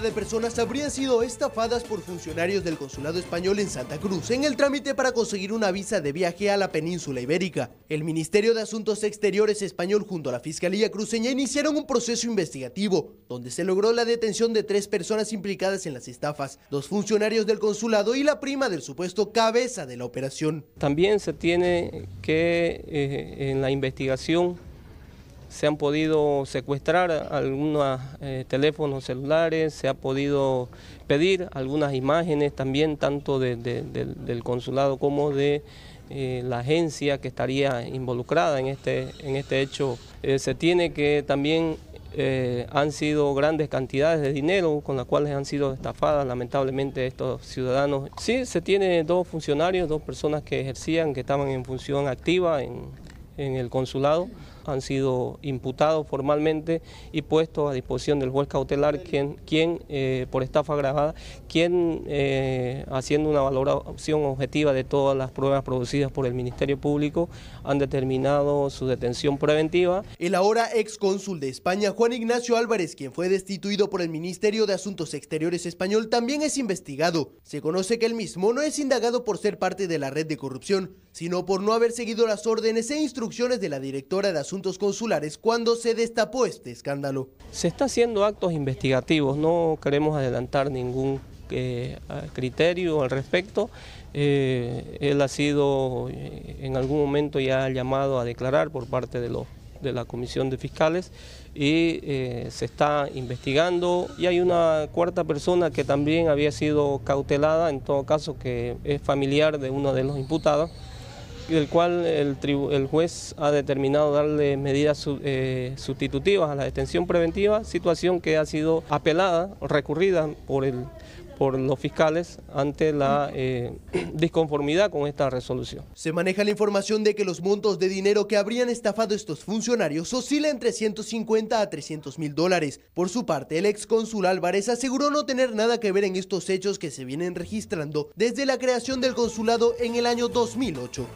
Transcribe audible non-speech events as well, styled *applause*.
de personas habrían sido estafadas por funcionarios del consulado español en Santa Cruz en el trámite para conseguir una visa de viaje a la península ibérica. El Ministerio de Asuntos Exteriores español junto a la Fiscalía cruceña iniciaron un proceso investigativo donde se logró la detención de tres personas implicadas en las estafas, dos funcionarios del consulado y la prima del supuesto cabeza de la operación. También se tiene que eh, en la investigación se han podido secuestrar algunos eh, teléfonos celulares, se ha podido pedir algunas imágenes también tanto del consulado como de eh, la agencia que estaría involucrada en este, en este hecho. Eh, se tiene que también han sido grandes cantidades de dinero con las cuales han sido estafadas lamentablemente estos ciudadanos. Sí, se tiene dos funcionarios, dos personas que ejercían, que estaban en función activa en, en el consulado han sido imputados formalmente y puestos a disposición del juez cautelar, quien, quien eh, por estafa agravada, quien eh, haciendo una valoración objetiva de todas las pruebas producidas por el Ministerio Público, han determinado su detención preventiva. El ahora ex cónsul de España, Juan Ignacio Álvarez, quien fue destituido por el Ministerio de Asuntos Exteriores español, también es investigado. Se conoce que el mismo no es indagado por ser parte de la red de corrupción, sino por no haber seguido las órdenes e instrucciones de la directora de Asuntos asuntos consulares cuando se destapó este escándalo. Se está haciendo actos investigativos, no queremos adelantar ningún eh, criterio al respecto. Eh, él ha sido eh, en algún momento ya llamado a declarar por parte de, la Comisión de Fiscales y se está investigando y hay una cuarta persona que también había sido cautelada, en todo caso que es familiar de uno de los imputados del cual el, juez ha determinado darle medidas eh, sustitutivas a la detención preventiva, situación que ha sido apelada, recurrida por, los fiscales ante la eh, *clears throat* disconformidad con esta resolución. Se maneja la información de que los montos de dinero que habrían estafado estos funcionarios oscilan entre 150 a 300 mil dólares. Por su parte, el ex cónsul Álvarez aseguró no tener nada que ver en estos hechos que se vienen registrando desde la creación del consulado en el año 2008.